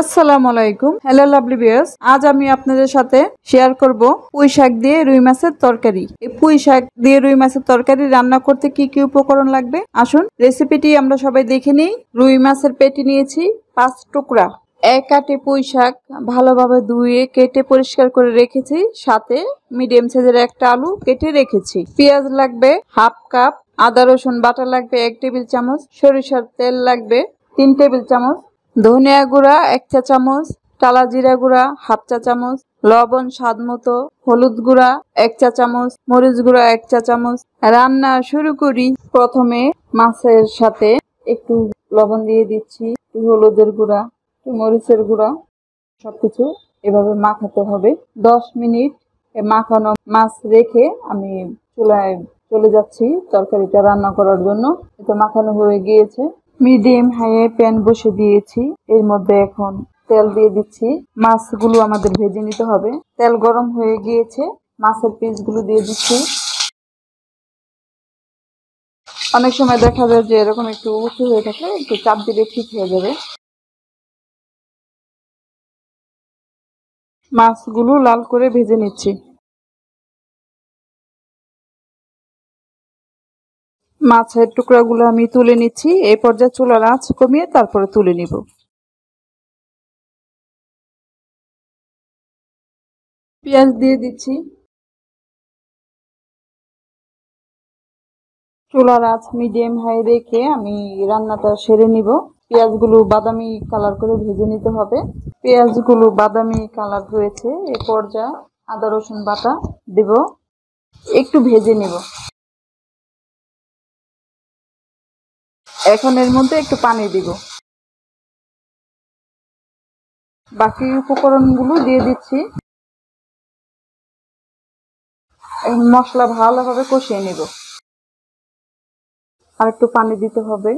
আসসালামু আলাইকুম। Hello lovely বিয়ার্স আজ আমি আপনাদের সাথে শেয়ার করব পুঁই শাক দিয়ে রুই মাছের তরকারি। এই পুঁই শাক দিয়ে রুই মাছের তরকারি রান্না করতে কি কি উপকরণ লাগবে? আসুন রেসিপিটি আমরা সবাই দেখে নিই। রুই মাছের পেটি নিয়েছি, পাঁচ টুকরা। এক কাটে পুঁই শাক ভালোভাবে ধুয়ে কেটে পরিষ্কার করে রেখেছি। সাথে মিডিয়াম সাইজের একটা আলু কেটে রেখেছি। পেঁয়াজ লাগবে হাফ কাপ। আদা, রসুন বাটা লাগবে এক টেবিল চামচ। সরিষার তেল লাগবে তিন টেবিল চামচ। ধনিয়া গুঁড়া এক চা চামচ, টালা জিরা গুঁড়া হাফ চা চামচ, লবণ স্বাদ মতো, হলুদ গুঁড়া এক চা চামচ, মরিচ গুঁড়া এক চা চামচ। রান্না শুরু করি। প্রথমে মাছের সাথে একটু লবণ দিয়ে দিচ্ছি, একটু হলুদের গুঁড়া, একটু মরিচের গুঁড়া, সবকিছু এভাবে মাখাতে হবে। দশ মিনিট মাখানো মাছ রেখে আমি চুলায় চলে যাচ্ছি তরকারিটা রান্না করার জন্য। এটা মাখানো হয়ে গিয়েছে। মিডিয়াম হাইয়ে প্যান বসে দিয়েছি। এর মধ্যে এখন তেল দিয়ে দিচ্ছি। মাছগুলো আমাদের ভেজে নিতে হবে। তেল গরম হয়ে গিয়েছে। মাছের পিসগুলো দিয়ে দিচ্ছি। অনেক সময় দেখা যায় যে এরকম একটু উঁচু হয়ে থাকে, একটু চাপ দিলে ঠিক হয়ে যাবে। মাছগুলো লাল করে ভেজে নিচ্ছি। মাছের টুকরাগুলো আমি তুলে নিচ্ছি। এই পর্যায়ে চুলার আঁচ কমিয়ে তারপরে তুলে নিব। পেঁয়াজ দিয়ে দিচ্ছি। চুলার আঁচ মিডিয়াম হাই রেখে আমি রান্নাটা সেরে নিব। পেঁয়াজগুলো বাদামি কালার করে ভেজে নিতে হবে। পেঁয়াজগুলো বাদামি কালার হয়েছে। এ পর্যায়ে আদা রসুন বাটা দেব। একটু ভেজে নেব। এখন এর মধ্যে একটু পানি দিব। বাকি উপকরণগুলো দিয়ে দিচ্ছি। মশলা ভালোভাবে কষিয়ে নেব। আর একটু পানি দিতে হবে।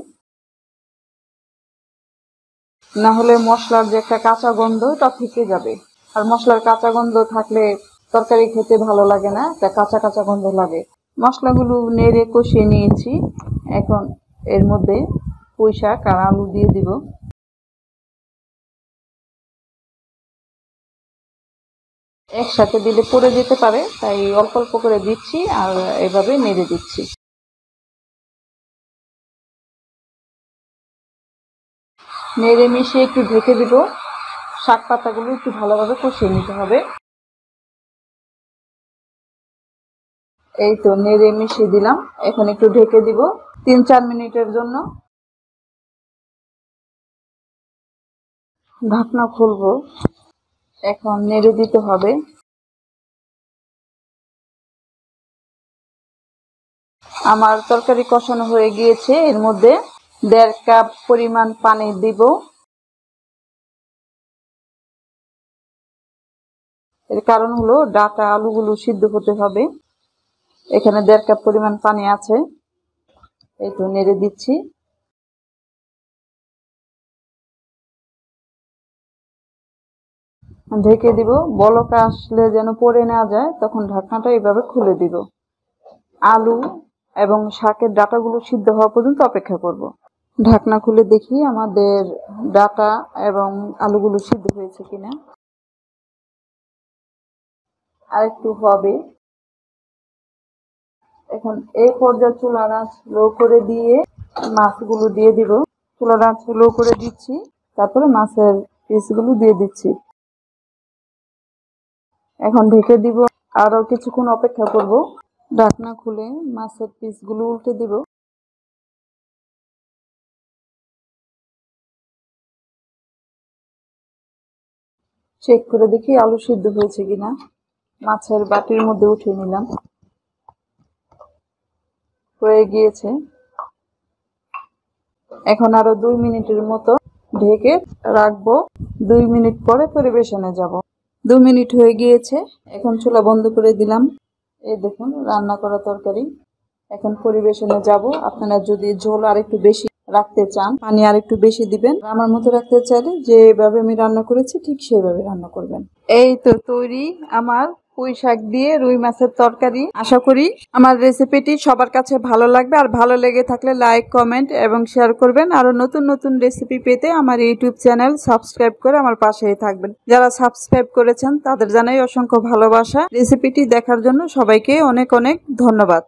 না হলে মশলার যে একটা কাঁচা গন্ধ, তা থেকে যাবে। আর মশলার কাঁচা গন্ধ থাকলে তরকারি খেতে ভালো লাগে না, একটা কাঁচা কাঁচা গন্ধ লাগে। মশলাগুলো নেড়ে কষিয়ে নিয়েছি। এখন এর মধ্যে পুঁই শাক আর আলু দিয়ে দিব। একসাথে দিলে পড়ে যেতে পারে, তাই অল্প অল্প করে দিচ্ছি আর এভাবে নেড়ে দিচ্ছি। নেড়ে মিশিয়ে একটু ঢেকে দিব। শাক পাতাগুলো একটু ভালোভাবে কষিয়ে নিতে হবে। এই তো নেড়ে মিশিয়ে দিলাম। এখন একটু ঢেকে দিব তিন চার মিনিটের জন্য। ঢাকনা খুলবো। এখন নেড়ে দিতে হবে। আমার তরকারি কষানো হয়ে গিয়েছে। এর মধ্যে দেড় কাপ পরিমাণ পানি দিব। এর কারণ হলো ডাটা আলুগুলো সিদ্ধ হতে হবে। এখানে দেড় কাপ পরিমাণ পানি আছে। তো নেড়ে দিচ্ছি। ঢেকে দিব। বলক আসলে যেন পড়ে না যায়, তখন ঢাকনাটা এইভাবে খুলে দিব। আলু এবং শাকের ডাটাগুলো সিদ্ধ হওয়া পর্যন্ত অপেক্ষা করব। ঢাকনা খুলে দেখি আমাদের ডাটা এবং আলুগুলো সিদ্ধ হয়েছে কিনা। আর একটু হবে। এখন এই পর্যায়ে চুলার আঁচ লো করে দিয়ে মাছগুলো দিয়ে দিব। চুলার আঁচ লো করে দিচ্ছি, তারপরে মাছের পিসগুলো দিয়ে দিচ্ছি। এখন ঢেকে দিব, আরও কিছুক্ষণ অপেক্ষা করব। ঢাকনা খুলে মাছের পিসগুলো উল্টে দিব। চেক করে দেখি আলু সিদ্ধ হয়েছে কিনা। মাছের বাটির মধ্যে উঠিয়ে নিলাম। হয়ে গিয়েছে। এখন আরও দুই মিনিটের মতো ঢেকে রাখব। দুই মিনিট পরে পরিবেশনে যাব। দু মিনিট হয়ে গিয়েছে। এখন চুলা বন্ধ করে দিলাম। এই দেখুন, রান্না করা তরকারি। এখন পরিবেশনে যাব। আপনারা যদি ঝোল আর একটু বেশি রাখতে চান, পানি আর একটু বেশি দিবেন, আমার মতো রাখতে চাইলে যেভাবে আমি রান্না করেছি, ঠিক সেইভাবে রান্না করবেন। এই তো তৈরি আমার পুঁই শাক দিয়ে রুই মাছের তরকারি। আশা করি আমার রেসিপিটি সবার কাছে ভালো লাগবে। আর ভালো লেগে থাকলে লাইক কমেন্ট এবং শেয়ার করবেন। আরও নতুন নতুন রেসিপি পেতে আমার ইউটিউব চ্যানেল সাবস্ক্রাইব করে আমার পাশেই থাকবেন। যারা সাবস্ক্রাইব করেছেন, তাদের জানাই অসংখ্য ভালোবাসা। রেসিপিটি দেখার জন্য সবাইকে অনেক অনেক ধন্যবাদ।